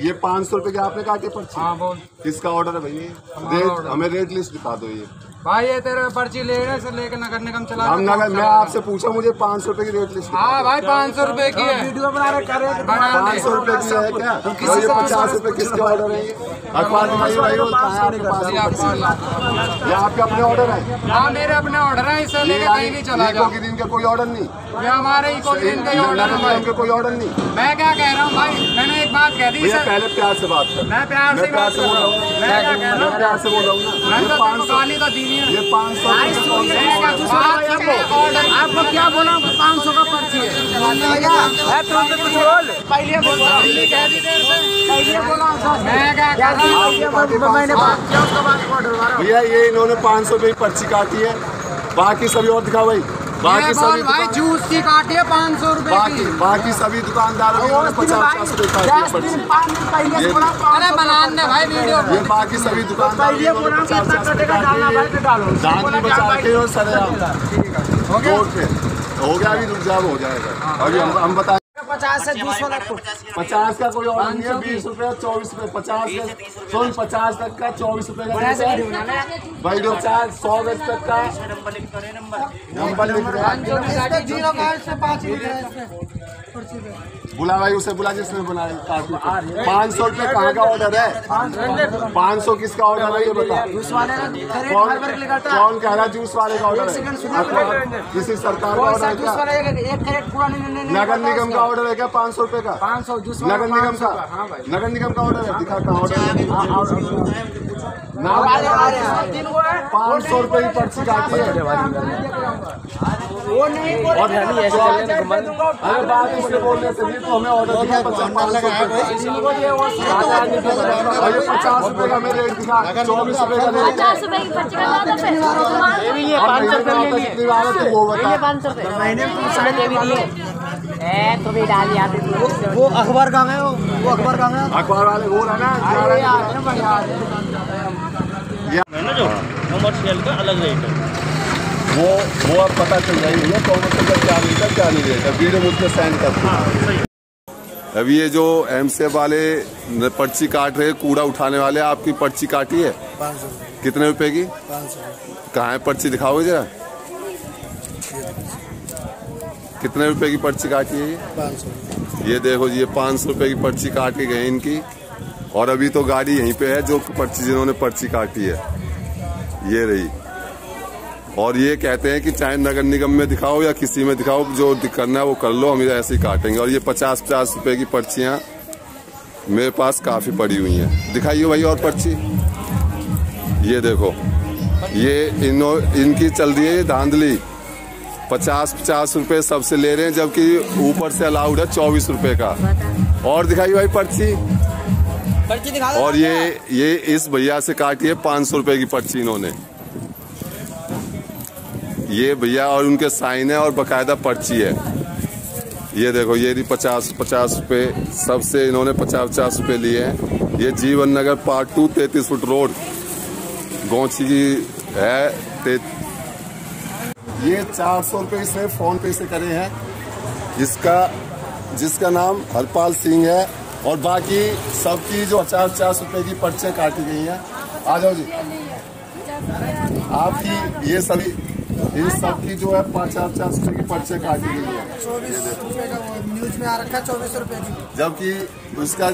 ये पाँच सौ रुपए की आपने काटे पर्ची? हाँ बोल। किसका ऑर्डर है भैया रेट हमें रेट लिस्ट दिखा दो ये। भाई ये तेरे पर्ची ले रहे से लेकर नगर निगम चला हम नगर मैं आपसे पूछा मुझे पाँच सौ रुपए की रेट लिस्ट हाँ भाई पाँच सौ रुपए की है। वीडियो बना रहे कर। पाँच सौ रुपए की है क्या? तो ये पचास रुपए किसके ऑर्डर है अखबार दिखाइए भाई वो कहाँ है आपके ये आपको अपने ऑर्डर है? हाँ मेरे अपने ऑर्डर है इससे ये लेके कहीं नहीं चला जाओ। के दिन का कोई ऑर्डर नहीं। ये हमारे ही कोई दिन का ऑर्डर है कोई ऑर्डर नहीं। मैं क्या कह रहा हूँ भाई? मैंने एक बात भैया पहले प्यार से बात कर। मैं प्यार से प्यार बात से कर बोल रहा रहा हूँ। हूँ मैं क्या कह रहा हूँ? प्यार से बोल रहा हूँ ना। मैं ये तो पाँच सौ तो है ये पाँच सौ आपको क्या बोला? पाँच सौ का पर्ची है। पहले बोला। कह दी देर से। पहले बोला। मैं क्या कह रहा हूँ? मैंने बात किया उसके बाद ऑर्डर भैया ये इन्होंने पाँच सौ पर्ची काटी है। बाकी सभी और दिखा भाई। बाकी सभी भाई जूस की काटी है पाँच सौ रूपए बाकी की। बाकी सभी दुकानदारों ने पचास पचास है अरे दे भाई वीडियो ये बाकी सभी दुकानदारों तो है हो। गया हो अभी रुक जाओ हो जाएगा। अभी हम बताएँ पचास से बीस वाला पचास का कोई ऑर्डर नहीं है बीस। रुपए चौबीस रुपए पचास का सोन पचास तक का चौबीस रुपए का दो चार सौ गज तक का नंबर लिख रहे हैं ज़ीरो का से पाँच बुला भाई उसे बुला जिसने बनाया पाँच सौ रुपए कहाँ का ऑर्डर है? पाँच सौ किसका ऑर्डर है ये बता। वाले कौन कौन कह रहा है जूस वाले का ऑर्डर है? किसी सरकार का ऑर्डर है नगर निगम का ऑर्डर है क्या? पाँच सौ रुपए का? पाँच सौ जूस नगर निगम का? हाँ भाई। नगर निगम का ऑर्डर है? दिखा कहाँ ऑर्डर है? नाम आ रहे आ रहे हैं तीन को है। पाँच सौ रुपए की पर्ची काटी है। और बात बोलने से भी तो हमें ऑर्डर दिया पचास ये का हमें रेट दिखा चौबीस रुपए का रेट पचास की पर्ची पाँच सौ है। तू वो बता। सौ तो भी डाल याद वो अखबार का है वो? वो अखबार का है? अखबार वाले वो ना है। ना जो? कमर्शियल का अलग रेट है। वो वो अब पता चल जाएगी कॉमर्शियल का क्या रेट है क्या नहीं रेट है। वीडियो मुझसे सेंड कर अब ये जो एम वाले पर्ची काट रहे कूड़ा उठाने वाले आपकी पर्ची काटी है? कितने रुपए की? कहाँ है पर्ची? दिखाओगे जरा? कितने रुपए की पर्ची काटी है ये? ये देखो जी, ये पाँच सौ रुपए की पर्ची काटी गई इनकी। और अभी तो गाड़ी यहीं पे है जो पर्ची जिन्होंने पर्ची काटी है। ये रही। और ये कहते हैं कि चाहे नगर निगम में दिखाओ या किसी में दिखाओ जो करना है वो कर लो हम ऐसे ही काटेंगे। और ये पचास पचास रुपए की पर्चियाँ मेरे पास काफ़ी पड़ी हुई हैं। दिखाइए भाई और पर्ची। ये देखो ये इनो इनकी चल रही है धांधली। पचास पचास रुपए सबसे ले रहे हैं जबकि ऊपर से अलाउड है चौबीस रुपए का। और दिखाई भाई पर्ची। पर्ची दिखा और ये ये इस भैया से काटी है पाँच सौ रुपए की पर्ची इन्होंने। ये भैया और उनके साइन है और बकायदा पर्ची है। ये देखो ये रही पचास पचास रुपए सबसे इन्होंने पचास पचास रुपए लिए हैं। ये जीवन नगर पार्ट टू तैतीस फुट रोड। गौची की है ते... ये चार सौ रुपये इसने फ़ोन पे से करे हैं। जिसका जिसका नाम हरपाल सिंह है और बाकी सबकी जो पचास पचास रुपए की पर्चे काटी गई हैं। आ जाओ जी। आपकी ये सभी इन सबकी जो है पाँच पचास पचास रुपए की पर्चे काटी गई है। चौबीस रुपए का न्यूज़ में आ रखा है चौबीस रुपए की। जबकि उसका